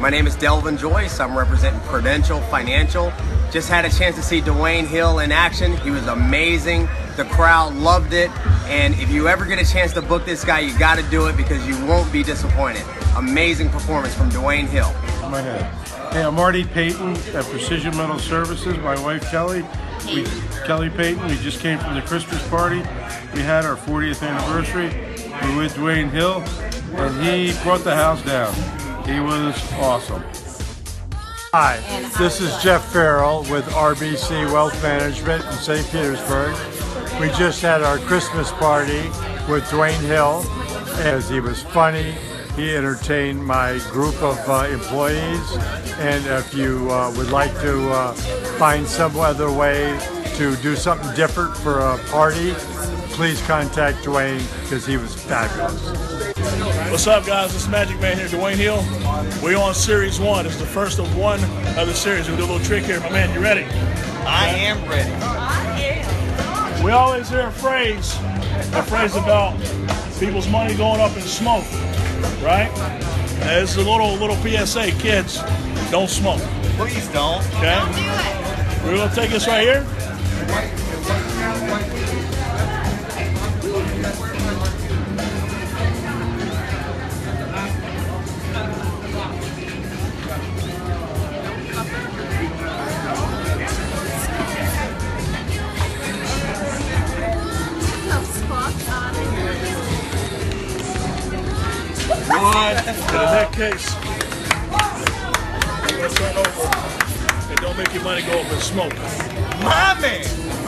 My name is Delvin Joyce. I'm representing Prudential Financial. Just had a chance to see Dewayne Hill in action. He was amazing. The crowd loved it. And if you ever get a chance to book this guy, you got to do it because you won't be disappointed. Amazing performance from Dewayne Hill. My head. Hey, I'm Marty Payton at Precision Metal Services. My wife Kelly, we, Kelly Payton. We just came from the Christmas party. We had our 40th anniversary. We were with Dewayne Hill, and he brought the house down. He was awesome. Hi, this is Jeff Farrell with RBC Wealth Management in St. Petersburg. We just had our Christmas party with Dewayne Hill as he was funny. He entertained my group of uh, employees. And if you uh, would like to uh, find some other way to do something different for a party, please contact Dewayne because he was fabulous. What's up, guys? This is Magic Man here, Dewayne Hill. We're on Series 1. It's the first of one of the series. We'll do a little trick here. My man, you ready? I am ready. We always hear a phrase, a phrase about people's money going up in smoke, right? And this is a little little PSA, kids, don't smoke. Please don't. Okay? We're gonna take this right here. In that uh, case, turn over and don't make your money go up in smoke. My man.